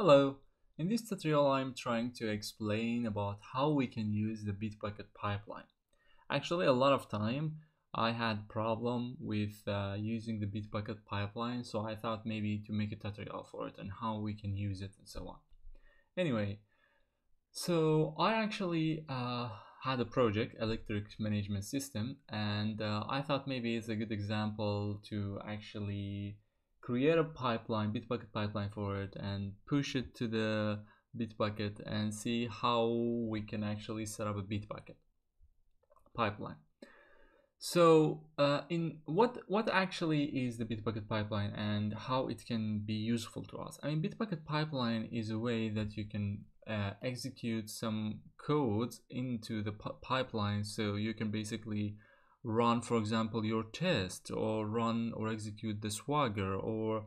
Hello, in this tutorial I'm trying to explain about how we can use the Bitbucket pipeline. Actually a lot of time I had problem with uh, using the Bitbucket pipeline so I thought maybe to make a tutorial for it and how we can use it and so on. Anyway, so I actually uh, had a project, electric management system, and uh, I thought maybe it's a good example to actually create a pipeline, Bitbucket pipeline for it and push it to the Bitbucket and see how we can actually set up a Bitbucket pipeline. So uh, in what what actually is the Bitbucket pipeline and how it can be useful to us? I mean, Bitbucket pipeline is a way that you can uh, execute some codes into the pipeline so you can basically run, for example, your test or run or execute the Swagger or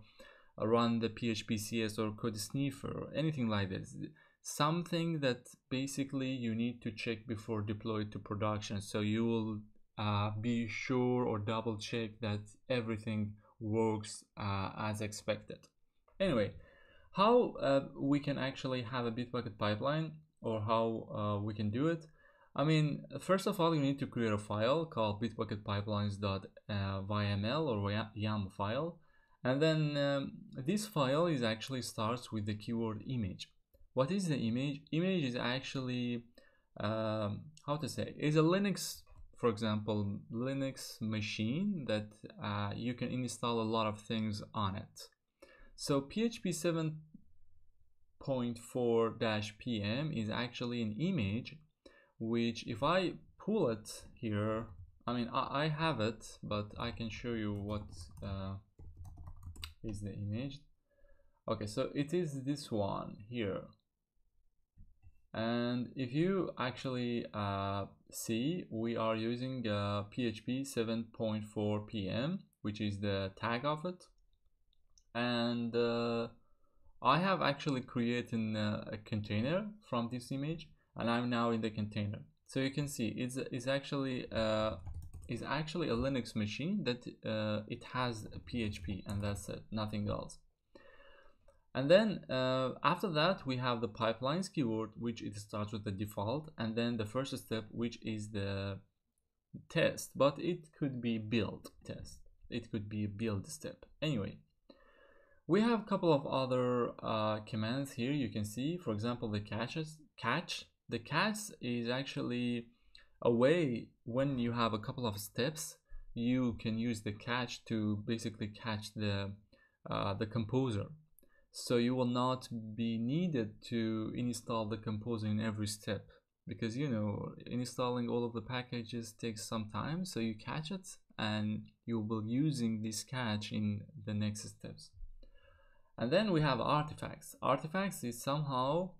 run the PHPCS or code sniffer or anything like this. Something that basically you need to check before deploy to production. So you will uh, be sure or double check that everything works uh, as expected. Anyway, how uh, we can actually have a Bitbucket pipeline or how uh, we can do it. I mean, first of all, you need to create a file called bitbucketpipelines.yml or YAML file. And then um, this file is actually starts with the keyword image. What is the image? Image is actually, um, how to say, is a Linux, for example, Linux machine that uh, you can install a lot of things on it. So PHP 7.4-FPM is actually an image which if I pull it here I mean I, I have it but I can show you what uh, is the image. Okay so it is this one here. And if you actually uh, see we are using uh, PHP 7.4 FPM which is the tag of it. And uh, I have actually created a, a container from this image and I'm now in the container. So you can see it's, it's actually uh, is actually a Linux machine that uh, it has PHP and that's it, nothing else. And then uh, after that we have the pipelines keyword which it starts with the default and then the first step which is the test but it could be build test it could be a build step anyway we have a couple of other uh, commands here you can see for example the caches catch the catch is actually a way when you have a couple of steps you can use the catch to basically catch the uh, the composer. So you will not be needed to install the composer in every step because you know installing all of the packages takes some time so you catch it and you will be using this catch in the next steps. And then we have artifacts. Artifacts is somehow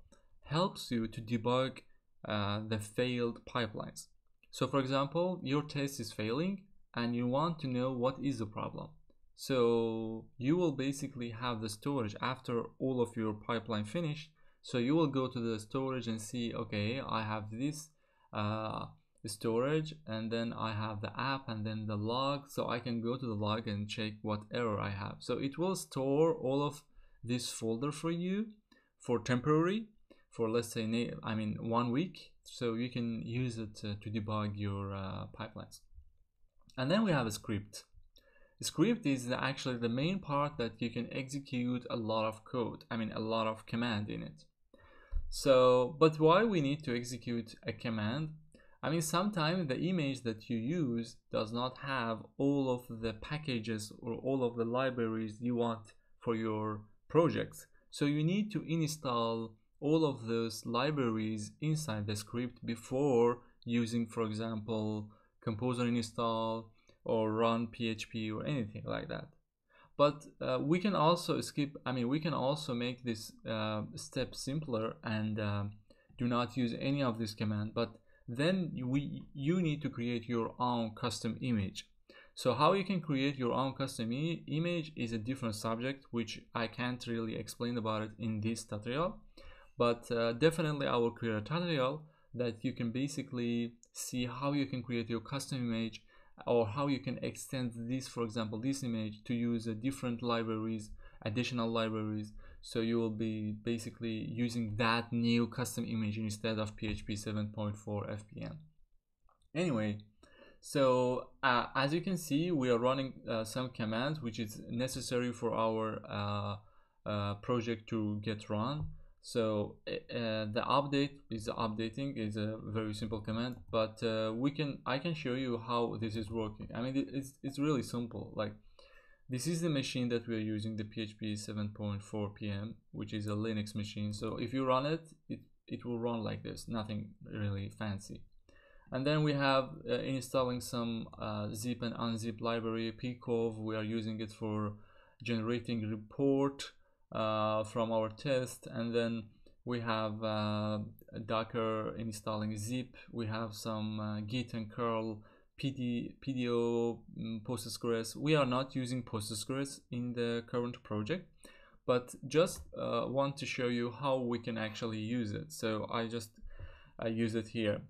helps you to debug uh, the failed pipelines. So for example, your test is failing and you want to know what is the problem. So you will basically have the storage after all of your pipeline finished. So you will go to the storage and see, okay, I have this uh, storage and then I have the app and then the log. So I can go to the log and check what error I have. So it will store all of this folder for you for temporary for let's say I mean one week so you can use it to, to debug your uh, pipelines. And then we have a script. A script is actually the main part that you can execute a lot of code I mean a lot of command in it. So but why we need to execute a command? I mean sometimes the image that you use does not have all of the packages or all of the libraries you want for your projects. So you need to install all of those libraries inside the script before using for example composer install or run php or anything like that. But uh, we can also skip i mean we can also make this uh, step simpler and uh, do not use any of this command but then we you need to create your own custom image. So how you can create your own custom image is a different subject which i can't really explain about it in this tutorial but uh, definitely I will create a tutorial that you can basically see how you can create your custom image or how you can extend this for example this image to use uh, different libraries additional libraries. So you will be basically using that new custom image instead of PHP 7.4 FPM anyway so uh, as you can see we are running uh, some commands which is necessary for our uh, uh project to get run so uh, the update is updating is a very simple command but uh, we can I can show you how this is working. I mean it's, it's really simple. Like this is the machine that we are using the PHP 7.4 FPM which is a Linux machine. So if you run it it, it will run like this nothing really fancy. And then we have uh, installing some uh, zip and unzip library pcov we are using it for generating report from our test and then we have uh, docker installing zip. We have some uh, git and curl PD, pdo um, postgres. We are not using postgres in the current project but just uh, want to show you how we can actually use it. So i just I use it here.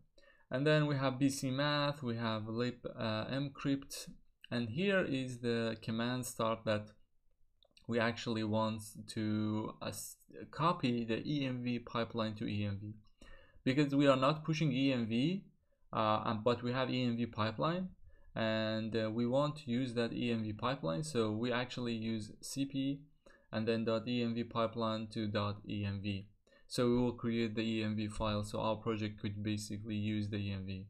And then we have bc math we have lib uh, mcrypt and here is the command start that we actually want to uh, copy the env pipeline to env because we are not pushing env uh, but we have env pipeline and uh, we want to use that env pipeline so we actually use cp and then .env pipeline to .env so we will create the env file so our project could basically use the env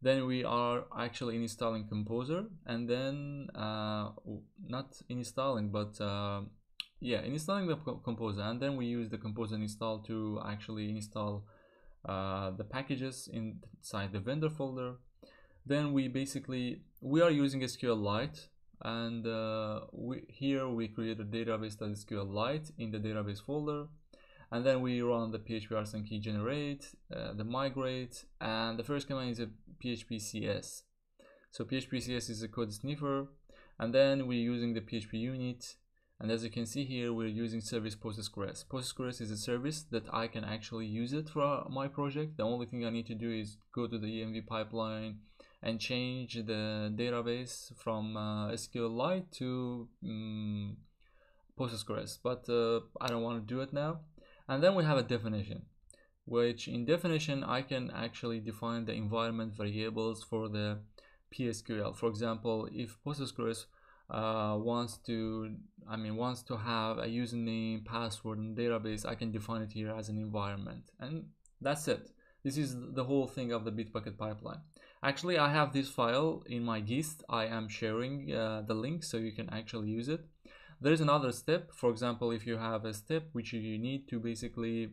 then we are actually installing composer and then uh, not installing but uh, yeah installing the composer and then we use the composer install to actually install uh, the packages inside the vendor folder. Then we basically we are using SQLite and uh, we here we create a database.sqlite in the database folder and then we run the php artisan key generate uh, the migrate and the first command is a php cs so php cs is a code sniffer and then we're using the php unit. And as you can see here we're using service postgres postgres is a service that i can actually use it for my project. The only thing i need to do is go to the env pipeline and change the database from uh, SQLite to um, Postgres, but uh, I don't want to do it now and then we have a definition which in definition I can actually define the environment variables for the PSQL for example if Postgres uh, wants to I mean wants to have a username password and database I can define it here as an environment. And that's it. This is the whole thing of the Bitbucket pipeline. Actually I have this file in my gist. I am sharing uh, the link so you can actually use it there is another step. For example if you have a step which you need to basically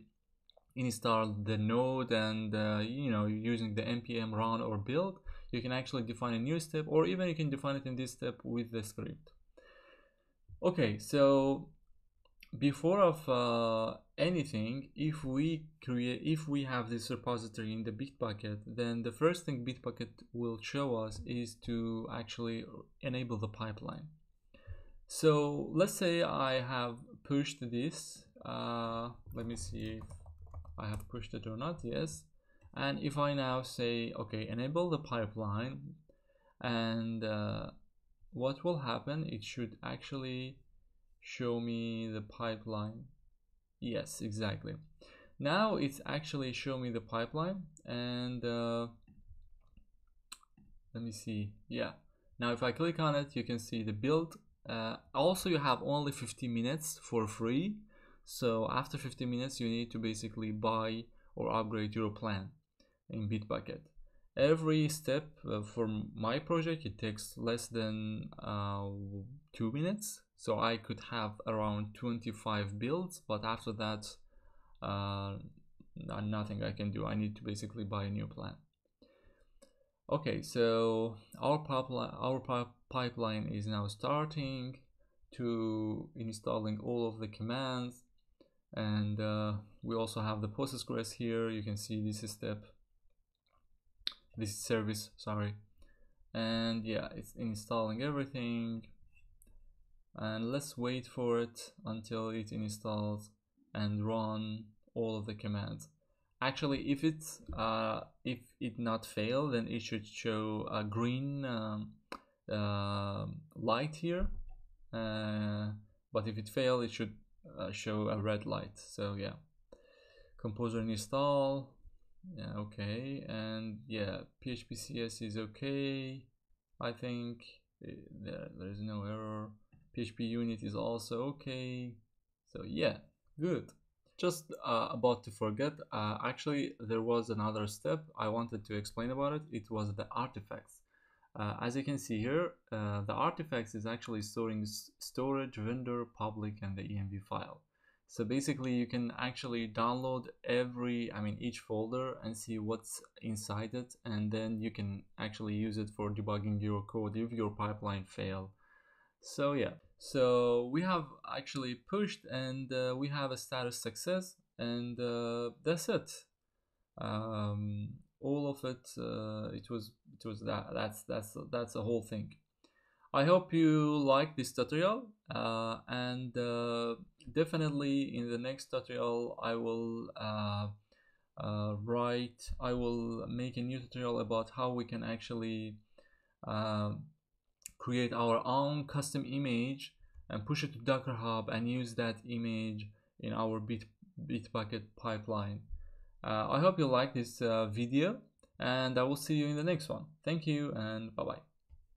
install the node and uh, you know using the npm run or build you can actually define a new step or even you can define it in this step with the script. Okay so before of uh, anything if we create if we have this repository in the bitbucket then the first thing bitbucket will show us is to actually enable the pipeline so let's say I have pushed this. Uh, let me see if I have pushed it or not. Yes. And if I now say, okay, enable the pipeline and uh, what will happen? It should actually show me the pipeline. Yes, exactly. Now it's actually show me the pipeline and uh, let me see. Yeah. Now if I click on it, you can see the build uh, also you have only 50 minutes for free. So after 50 minutes you need to basically buy or upgrade your plan in bitbucket. Every step uh, for my project it takes less than uh, two minutes. So i could have around 25 builds but after that uh, nothing i can do. I need to basically buy a new plan. Okay so our pipeline our pipeline is now starting to installing all of the commands. And uh, we also have the postgres here. You can see this step. This service sorry. And yeah it's installing everything. And let's wait for it until it installs and run all of the commands. Actually if it's uh, if it not fail then it should show a green um, light here uh, but if it fail it should uh, show a red light. So yeah. Composer install. Yeah okay. And yeah phpcs is okay i think. Eh, there, there's no error. Php unit is also okay. So yeah good. Just uh, about to forget uh, actually there was another step. I wanted to explain about it. It was the artifacts uh, as you can see here uh, the artifacts is actually storing storage vendor public and the env file. So basically you can actually download every i mean each folder and see what's inside it and then you can actually use it for debugging your code if your pipeline fail. So yeah. So we have actually pushed and uh, we have a status success and uh, that's it. Um, all of it uh, it was it was that that's that's that's the whole thing i hope you like this tutorial uh, and uh, definitely in the next tutorial i will uh, write i will make a new tutorial about how we can actually um, create our own custom image and push it to Docker Hub and use that image in our Bit Bitbucket pipeline. Uh, I hope you like this uh, video and I will see you in the next one. Thank you and bye bye.